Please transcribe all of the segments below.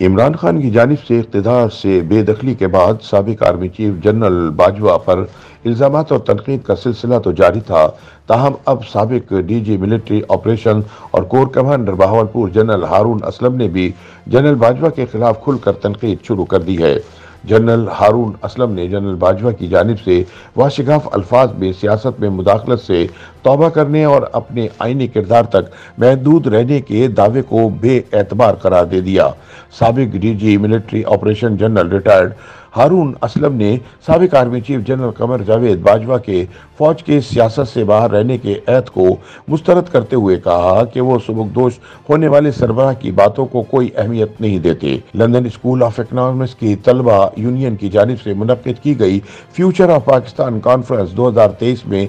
इमरान खान की जानब से इकतदार से बेदखली के बाद सबक आर्मी चीफ जनरल बाजवा पर इल्ज़ाम और तनकीद का सिलसिला तो जारी था। ताहम अब सबक डी जी मिलिट्री ऑपरेशन और corps commander Bahawalpur general Haroon Aslam ने भी जनरल बाजवा के खिलाफ खुलकर तनकीद शुरू कर दी है। जनरल हारून असलम ने जनरल बाजवा की जानब से वाशिगाफ अल्फाज में सियासत में मुदाखलत से तोबा करने और अपने आइनी किरदार तक महदूद रहने के दावे को बेएतबार करार दे दिया। सबक D G military operation general retired Haroon Aslam ने सबक army chief general Qamar Javed Bajwa के फौज के सियासत से बाहर रहने के ऐत को मुस्तरद करते हुए कहा कि वो सबकदोश होने वाले सरबराह की बातों को कोई अहमियत नहीं देते। लंदन स्कूल ऑफ़ इकनॉमिक्स की तलबा यूनियन की जानब से मुनद की गई फ्यूचर ऑफ़ पाकिस्तान कॉन्फ्रेंस दो हज़ार तेईस में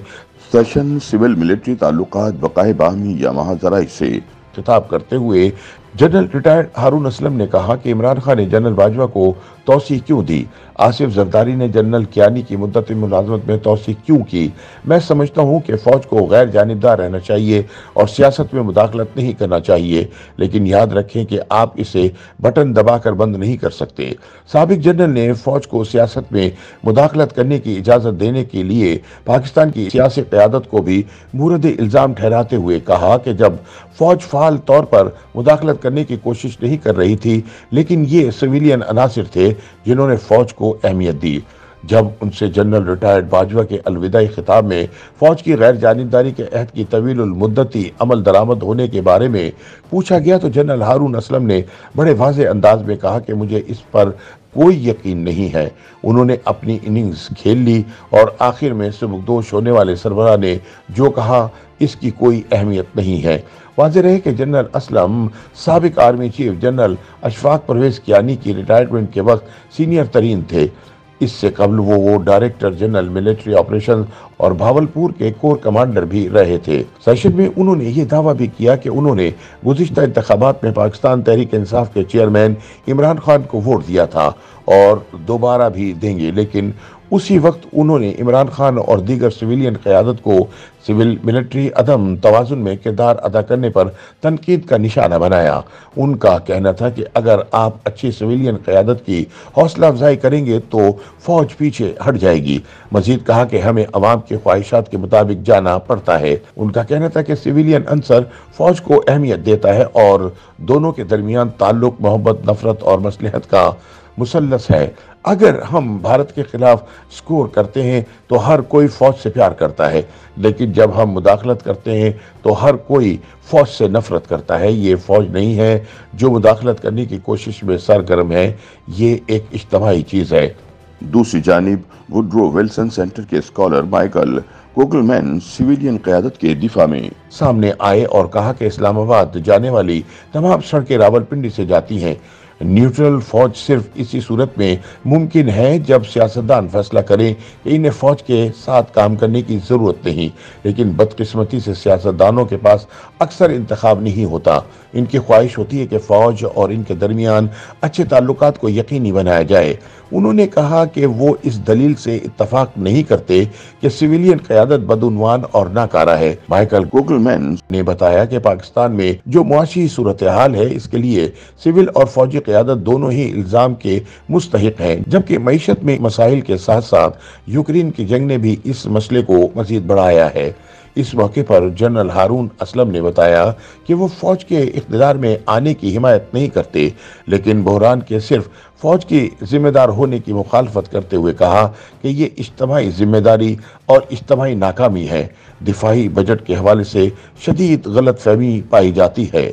सेशन सिविल मिलिट्री ताल्लुक बकाए बाहमी या महाजरा से। खिताब करते हुए जनरल रिटायर्ड हारून असलम ने कहा कि इमरान खान ने जनरल बाजवा को तोसी क्यों दी? आसिफ जरदारी ने जनरल कियानी की मुद्दत मुलाजमत में तोसी क्यों की? मैं समझता हूँ कि फ़ौज को गैर जानबदार रहना चाहिए और सियासत में मुदाखलत नहीं करना चाहिए, लेकिन याद रखें कि आप इसे बटन दबाकर बंद नहीं कर सकते। सबक जनरल ने फ़ौज को सियासत में मुदाखलत करने की इजाज़त देने के लिए पाकिस्तान की सियासी क्यादत को भी मूरद इल्ज़ाम ठहराते हुए कहा कि जब फ़ौज फ़ाल तौर पर मुदाखलत करने की कोशिश नहीं कर रही थी, लेकिन ये सिविलियन अनासर थे जिन्होंने फ़ौज को अहमियत दी। जब उनसे जनरल रिटायर्ड बाजवा के अलविदाई खिताब में फौज की गैर जानबदारी के अहद की तवील मुद्दती अमल दरामद होने के बारे में पूछा गया तो जनरल हारून असलम ने बड़े वाज अंदाज में कहा कि मुझे इस पर कोई यकीन नहीं है। उन्होंने अपनी इनिंग्स खेल ली और आखिर में सबकदोश होने वाले सरबरा ने जो कहा, इसकी कोई अहमियत नहीं है। वाज रहे कि जनरल असलम, सबक army chief general Ashfaq Parvez Kayani की रिटायरमेंट के वक्त सीनियर तरीन थे। इससे कबल वो वो डायरेक्टर जनरल मिलिट्री ऑपरेशन और भावलपुर के कोर कमांडर भी रहे थे। सेशन में उन्होंने ये दावा भी किया कि उन्होंने गुजशत इंतबात में पाकिस्तान तहरीक इंसाफ के चेयरमैन इमरान खान को वोट दिया था और दोबारा भी देंगे, लेकिन उसी वक्त उन्होंने इमरान खान और दीगर सिविलियन क्यादत को सिविल मिलिट्री अदम तोज़ुन में किरदार अदा करने पर तनकीद का निशाना बनाया। उनका कहना था कि अगर आप अच्छी सिविलियन क्यादत की हौसला अफजाई करेंगे तो फौज पीछे हट जाएगी। मजीद कहा कि हमें अवाम के ख्वाहिशात के मुताबिक जाना पड़ता है। उनका कहना था कि सिविलियन अंसर फौज को अहमियत देता है और दोनों के दरमियान ताल्लुक, मोहब्बत, नफरत और मसलहत का मुसलस है। अगर हम भारत के खिलाफ स्कोर करते हैं तो हर कोई फौज से प्यार करता है। लेकिन जब हम मुदाखलत करते हैं तो हर कोई फौज से नफरत करता है। ये फौज नहीं है जो मुदाखलत करने की कोशिश में सरगर्म है। ये एक इज्तमाही चीज़ है। दूसरी जानब वुड्रो विल्सन सेंटर के स्कॉलर माइकल कोगलमैन सिविलियन क्यादत के दिफा में। सामने आए और कहा कि इस्लामाबाद जाने वाली तमाम सड़कें रावलपिंडी से जाती हैं। न्यूट्रल फौज सिर्फ़ इसी सूरत में मुमकिन है जब सियासतदान फैसला करें। कि इन्हें फौज के साथ काम करने की ज़रूरत नहीं, लेकिन बदकिस्मती से सियासतदानों के पास अक्सर इंतखब नहीं होता। इनकी ख्वाहिश होती है कि फ़ौज और इनके दरमियान अच्छे ताल्लुक को यकीनी बनाया जाए। उन्होंने कहा कि वो इस दलील से इतफाक नहीं करते कि सिविलियन क्यादत बदनवान और नाकारा है। माइकल गोगलमैन ने बताया कि पाकिस्तान में जो मुआशी सूरत हाल है, इसके लिए सिविल और फौजी क्यादत दोनों ही इल्ज़ाम के मुस्तक हैं, जबकि मीशत में मसाइल के साथ साथ यूक्रेन की जंग ने भी इस मसले को मजीद बढ़ाया है। इस मौके पर जनरल हारून असलम ने बताया कि वो फौज के इकतदार में आने की हिमायत नहीं करते, लेकिन बहरान के सिर्फ़ फौज की जिम्मेदार होने की मुखालफत करते हुए कहा कि ये इज्तमाही ज़िम्मेदारी और इज्तमाही नाकामी है। दिफाही बजट के हवाले से शदीद गलत फहमी पाई जाती है।